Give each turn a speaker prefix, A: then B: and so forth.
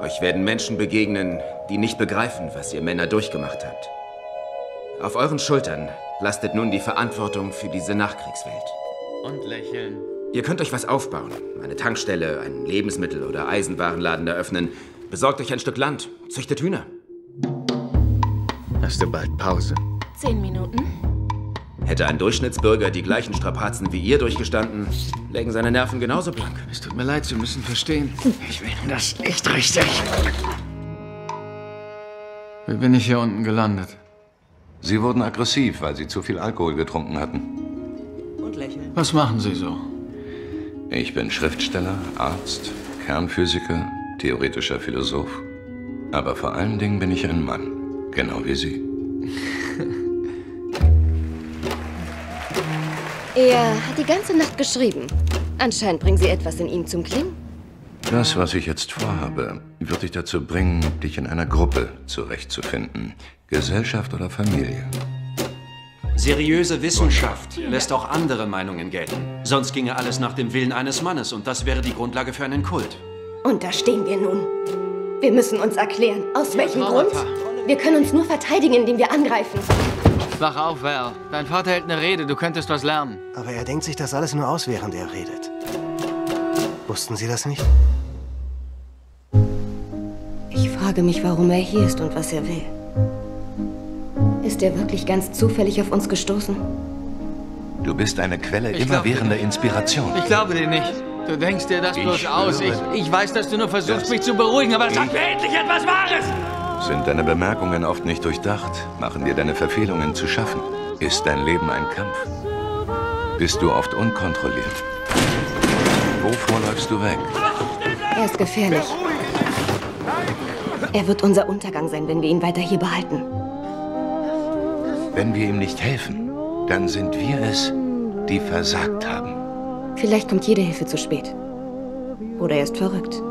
A: Euch werden Menschen begegnen, die nicht begreifen, was ihr Männer durchgemacht habt. Auf euren Schultern lastet nun die Verantwortung für diese Nachkriegswelt.
B: Und lächeln.
A: Ihr könnt euch was aufbauen. Eine Tankstelle, ein Lebensmittel- oder Eisenwarenladen eröffnen. Besorgt euch ein Stück Land, züchtet Hühner.
B: Hast du bald Pause?
C: Zehn Minuten.
A: Hätte ein Durchschnittsbürger die gleichen Strapazen wie ihr durchgestanden, lägen seine Nerven genauso blank.
B: Es tut mir leid, Sie müssen verstehen. Ich will das nicht richtig. Wie bin ich hier unten gelandet?
D: Sie wurden aggressiv, weil Sie zu viel Alkohol getrunken hatten.
E: Und lächeln.
B: Was machen Sie so?
D: Ich bin Schriftsteller, Arzt, Kernphysiker, theoretischer Philosoph. Aber vor allen Dingen bin ich ein Mann. Genau wie Sie.
C: Er hat die ganze Nacht geschrieben. Anscheinend bringen Sie etwas in ihm zum Klingen.
D: Das, was ich jetzt vorhabe, wird dich dazu bringen, dich in einer Gruppe zurechtzufinden. Gesellschaft oder Familie.
F: Seriöse Wissenschaft lässt auch andere Meinungen gelten. Sonst ginge alles nach dem Willen eines Mannes und das wäre die Grundlage für einen Kult.
C: Und da stehen wir nun. Wir müssen uns erklären. Aus welchem Grund? Wir können uns nur verteidigen, indem wir angreifen.
B: Wach auf, Val. Dein Vater hält eine Rede. Du könntest was lernen.
E: Aber er denkt sich das alles nur aus, während er redet. Wussten Sie das nicht?
C: Ich frage mich, warum er hier ist und was er will. Ist er wirklich ganz zufällig auf uns gestoßen?
D: Du bist eine Quelle
B: Ich
D: immerwährender. Inspiration.
B: Ich glaube dir nicht. Du denkst dir das
D: Ich
B: bloß aus. Ich, ich weiß, dass du nur versuchst, mich zu beruhigen, aber sag mir endlich etwas Wahres!
D: Sind deine Bemerkungen oft nicht durchdacht? Machen dir deine Verfehlungen zu schaffen? Ist dein Leben ein Kampf? Bist du oft unkontrolliert? Wovor läufst du weg?
C: Er ist gefährlich. Er wird unser Untergang sein, wenn wir ihn weiter hier behalten.
D: Wenn wir ihm nicht helfen, dann sind wir es, die versagt haben.
C: Vielleicht kommt jede Hilfe zu spät. Oder er ist verrückt.